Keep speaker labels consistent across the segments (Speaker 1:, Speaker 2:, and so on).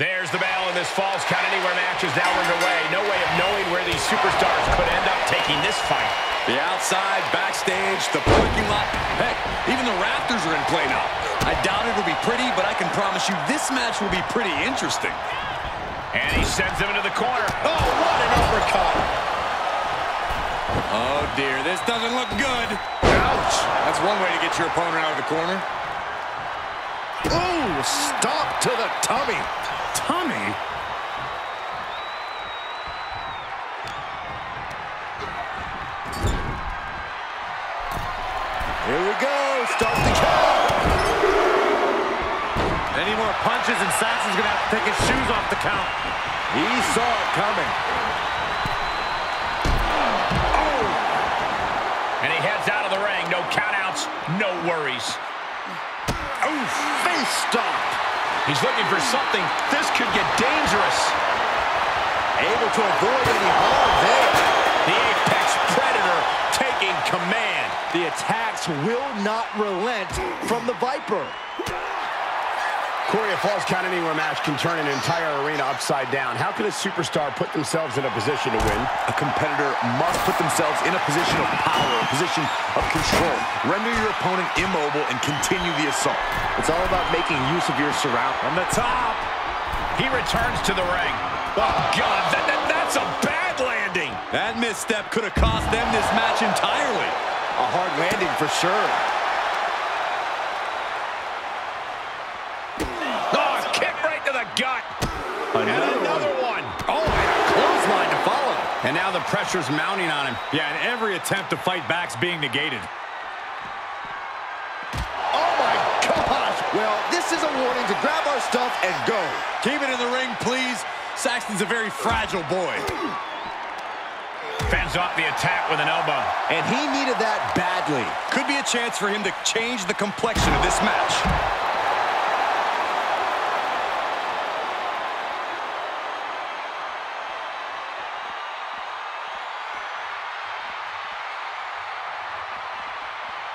Speaker 1: There's the bell, and this Falls Count Anywhere match is now underway. No way of knowing where these superstars could end up taking this fight.
Speaker 2: The outside, backstage, the parking lot. Heck, even the rafters are in play now. I doubt it'll be pretty, but I can promise you this match will be pretty interesting.
Speaker 1: And he sends him into the corner.
Speaker 2: Oh, what an uppercut. Oh, dear, this doesn't look good. Ouch. That's one way to get your opponent out of the corner.
Speaker 3: Ooh, stop to the tummy.
Speaker 2: Tummy?
Speaker 3: Here we go. Start the count.
Speaker 4: Any more punches and Saxton's going to have to take his shoes off the count.
Speaker 3: He saw it coming.
Speaker 1: Oh! And he heads out of the ring. No countouts, no worries.
Speaker 3: Oh, face stop.
Speaker 1: He's looking for something. This could get dangerous.
Speaker 3: Able to avoid any harm there.
Speaker 1: The Apex Predator taking command.
Speaker 3: The attacks will not relent from the Viper.
Speaker 5: Corey, a Falls Count Anywhere match can turn an entire arena upside down. How can a superstar put themselves in a position to win?
Speaker 6: A competitor must put themselves in a position of power, a position of control. Render your opponent immobile and continue the assault.
Speaker 3: It's all about making use of your surround.
Speaker 1: From the top, he returns to the ring. Oh, God, that, that, that's a bad landing.
Speaker 2: That misstep could have cost them this match entirely.
Speaker 3: A hard landing for sure.
Speaker 1: And
Speaker 5: now the pressure's mounting on him.
Speaker 4: Yeah, and every attempt to fight back's being negated.
Speaker 3: Oh, my gosh. Well, this is a warning to grab our stuff and go.
Speaker 2: Keep it in the ring, please. Saxton's a very fragile boy.
Speaker 1: Fends off the attack with an elbow.
Speaker 3: And he needed that badly.
Speaker 2: Could be a chance for him to change the complexion of this match.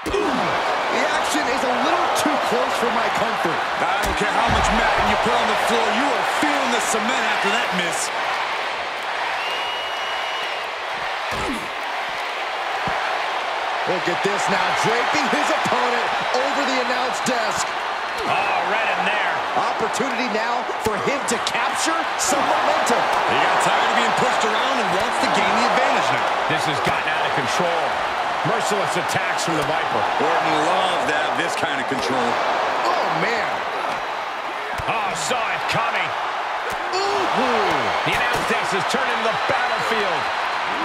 Speaker 3: The action is a little too close for my comfort.
Speaker 2: I don't care how much matting you put on the floor, you are feeling the cement after that miss.
Speaker 3: Look at this now, draping his opponent over the announce desk.
Speaker 1: Oh, right in there.
Speaker 3: Opportunity now for him to capture some momentum.
Speaker 2: He got tired of being pushed around and wants to gain the advantage now.
Speaker 1: This has gotten out of control. Merciless attacks from the Viper.
Speaker 2: Orton loves to have this kind of control.
Speaker 3: Oh, man.
Speaker 1: Oh, saw it coming.
Speaker 3: Ooh.
Speaker 1: The announce desk has turned into the battlefield.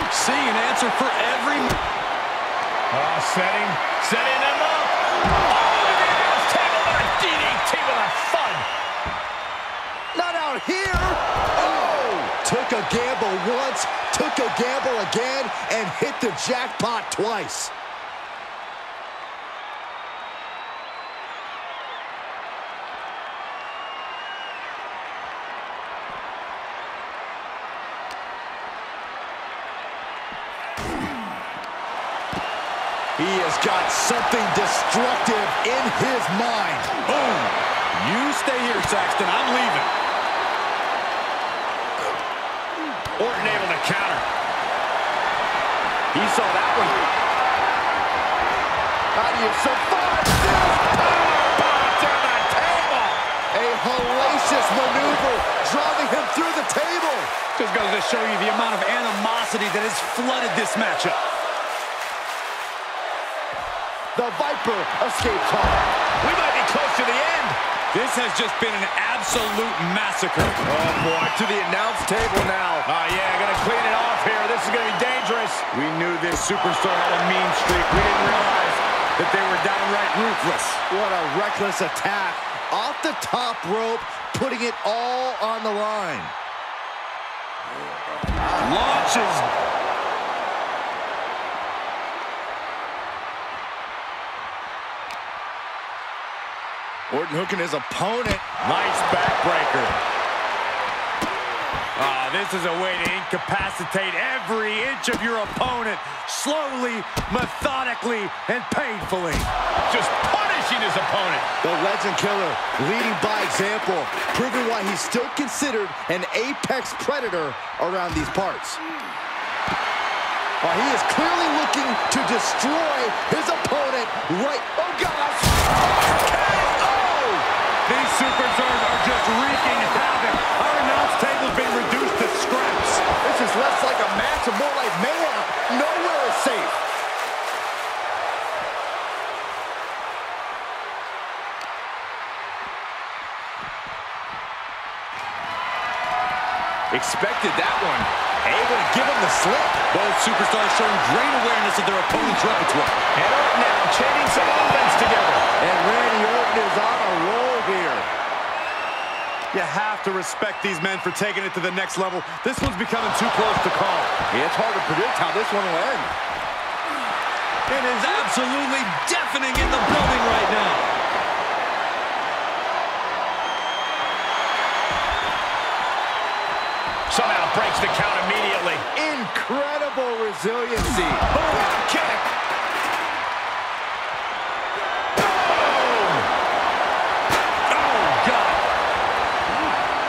Speaker 2: See an answer for every...
Speaker 1: Oh, setting, setting them up. Oh, the announce table with a DDT with a thud.
Speaker 3: Not out here. Oh. Took a gamble once, a gamble again, and hit the jackpot twice. He has got something destructive in his mind.
Speaker 2: Boom! You stay here, Saxton. I'm leaving.
Speaker 1: Orton able to counter.
Speaker 3: He saw that one. How do you survive this?
Speaker 1: Down the table.
Speaker 3: A hellacious maneuver, driving him through the table.
Speaker 2: Just goes to show you the amount of animosity that has flooded this matchup.
Speaker 3: The Viper escapes hard.
Speaker 1: We might be close to the end.
Speaker 2: This has just been an absolute massacre.
Speaker 3: Oh, boy, to the announce table now.
Speaker 1: Oh, yeah, gonna clean it off here. This is gonna be dangerous.
Speaker 4: We knew this superstar had a mean streak. We didn't realize that they were downright ruthless.
Speaker 3: What a reckless attack. Off the top rope, putting it all on the line.
Speaker 2: Launches.
Speaker 3: Orton hooking his opponent.
Speaker 1: Nice backbreaker.
Speaker 4: Ah, this is a way to incapacitate every inch of your opponent, slowly, methodically, and painfully.
Speaker 1: Just punishing his opponent.
Speaker 3: The Legend Killer leading by example, proving why he's still considered an apex predator around these parts. Well, he is clearly looking to destroy his opponent right... Oh, gosh! KO!
Speaker 4: Superstars are just wreaking havoc. Our announce table's been reduced to scraps.
Speaker 3: This is less like a match and more like mayhem. Nowhere is safe.
Speaker 6: Expected that one.
Speaker 3: Able to give him the slip.
Speaker 2: Both superstars showing great awareness of their opponent's repertoire.
Speaker 1: And Orton now chaining some offense together.
Speaker 3: And Randy Orton is on a roll here.
Speaker 4: You have to respect these men for taking it to the next level. This one's becoming too close to call.
Speaker 3: It's hard to predict how this one will end.
Speaker 2: It is absolutely deafening in the building right now.
Speaker 1: Somehow breaks the count immediately.
Speaker 3: Incredible resiliency.
Speaker 1: Oh, Boom, kick.
Speaker 2: Oh. oh, God.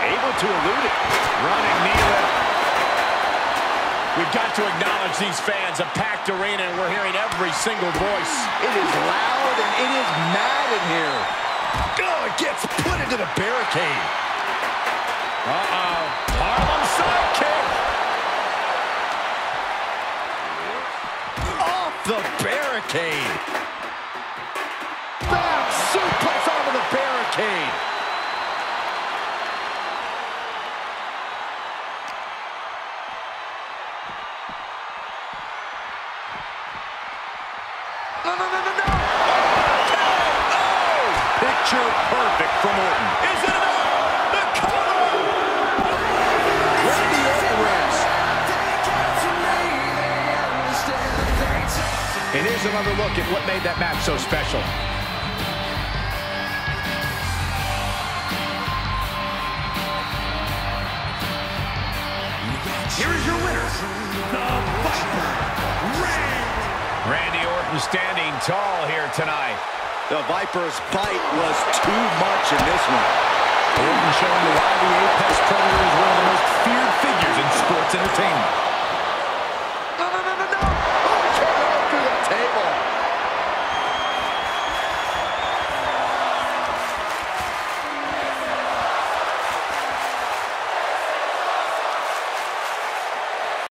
Speaker 3: Able to elude it.
Speaker 1: Running knee lift. We've got to acknowledge these fans, a packed arena, and we're hearing every single voice.
Speaker 3: It is loud and it is mad in here. Oh, it gets put into the barricade.
Speaker 1: Uh-oh. Harlem sidekick.
Speaker 3: Off the barricade. Back suplex onto the barricade. No, no, no, no, no. Oh! oh.
Speaker 4: Picture perfect from Orton.
Speaker 1: Is it And here's another look at what made that match so special.
Speaker 2: Here is your winner, the Viper, Randy.
Speaker 1: Randy Orton standing tall here tonight.
Speaker 3: The Viper's bite was too much in this one.
Speaker 2: Orton showing why the Apex Predator is one of the most feared figures in sports entertainment.